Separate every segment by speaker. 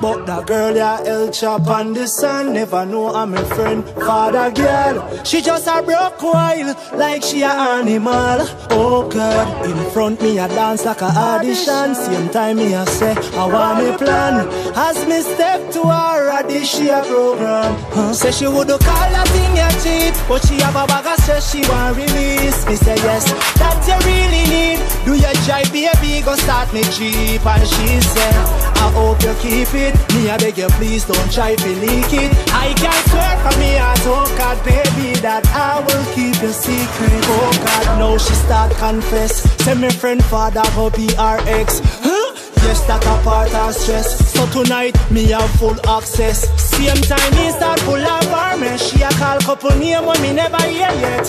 Speaker 1: But that girl, yeah, El Chop on the sun. Never know I'm a friend, father girl. She just a broke wild, like she a animal. Oh God, in front me a dance like a audition. Same time me a say, I want me plan. As me step to her, a she a program. Huh? Say she would call a thing a cheat, but she have a bag of stress she want release. Me say yes, that you really need. Do your jive, baby, go start me cheap. And she said, I hope you keep it. Me, I beg you, please don't try to leak it. I can swear for me, I told God, baby, that I will keep your secret. Oh God, now she start confess. Say me friend father go be our ex. Huh? Yes, that a part of stress. So tonight, me have full access. Same time, me start full of varmint. She a call couple name when me never hear yet.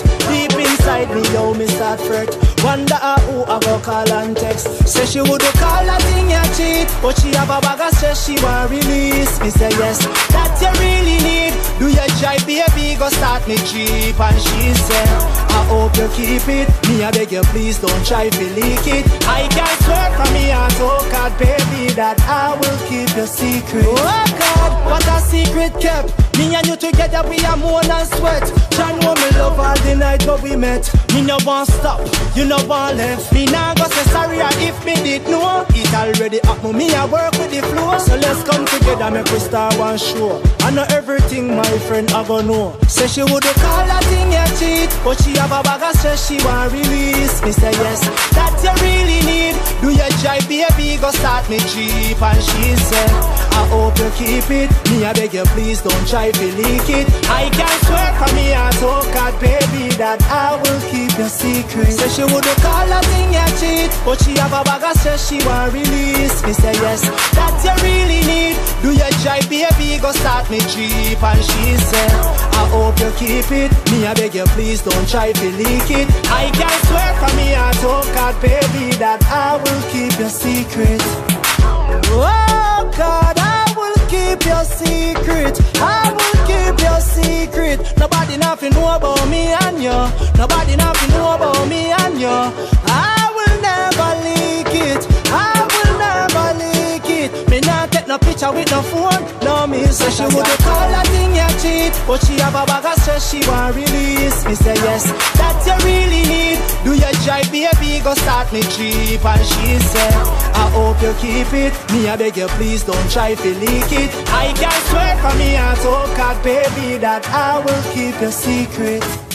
Speaker 1: Deep inside me, yo, me start fret. Wonder who I go call and text. Say she would call a thing ya cheat, but she have a bag of stress she want release. Me say yes, that you really need. Do your jive, baby, go start me cheap. And she said, I hope you keep it. Me, I beg you, please don't try to leak it. I can swear from me heart, oh God, baby, that I will keep your secret. Oh God, what a secret kept. Me and you together, we are more than sweat. John, know me love all the night but we met. Me no want stop, you no want left. Me now go say sorry, if me did know, it already happen. Me I work with the flow, so let's come together, make we start one show. I know everything my friend go know. Say she would call that thing a cheat, but she have a bag of stress she want release. Me say yes, that you really need. Do your jive, baby, go start me cheap. And she said, I hope you keep it. Me I beg you, please don't try to leak it. I can swear from me heart, oh God, baby, that I will keep your secret. Say she would call a thing a cheat, but she have a bag of stress she want release. Me say yes, that you really need. Do your jive, baby, go start me cheap. And she said, I you keep it. Me I beg you, please don't try to leak it. I can swear from me I told God, baby, that I will keep your secret. Oh God, I will keep your secret. I will keep your secret. Nobody nothing know about me and you. Nobody nothing know about me and you. I will never leak it. I will never leak it. Me not take no picture with no phone. No, me say she would but she have a bag of stress she want release. Me say yes, that you really need. Do your jive, baby, go start me cheap. And she said, I hope you keep it. Me, I beg you, please don't try to leak it. I can swear from me heart, oh God, baby, that I will keep your secret.